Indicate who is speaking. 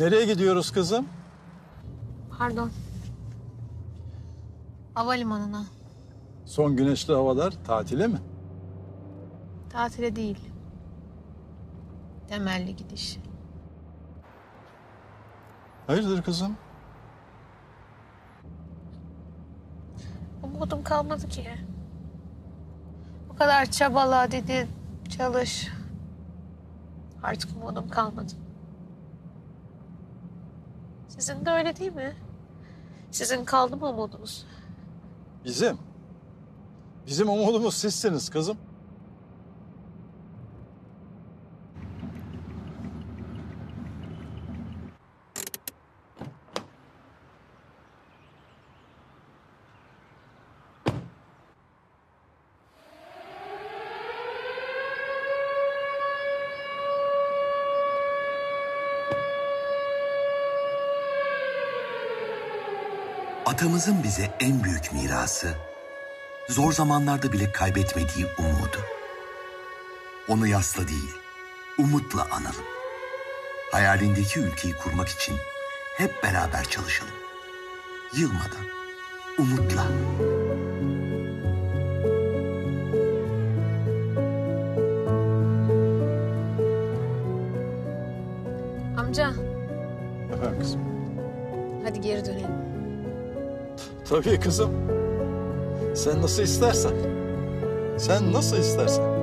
Speaker 1: Nereye gidiyoruz kızım?
Speaker 2: Pardon. Havalimanına.
Speaker 1: Son güneşli havalar tatile mi?
Speaker 2: Tatile değil. Temelli gidiş.
Speaker 1: Hayırdır kızım?
Speaker 2: Umudum kalmadı ki. Bu kadar çabala dedin, çalış. Artık umudum kalmadı. Sizin de öyle değil mi? Sizin kaldı mı umudunuz?
Speaker 1: Bizim. Bizim umudumuz sizsiniz kızım.
Speaker 3: Atamızın bize en büyük mirası, zor zamanlarda bile kaybetmediği umudu. Onu yasla değil, umutla analım. Hayalindeki ülkeyi kurmak için hep beraber çalışalım. Yılmadan, umutla.
Speaker 2: Amca,
Speaker 1: Efendim kızım.
Speaker 2: hadi geri dönelim.
Speaker 1: Tabii kızım. Sen nasıl istersen. Sen nasıl istersen.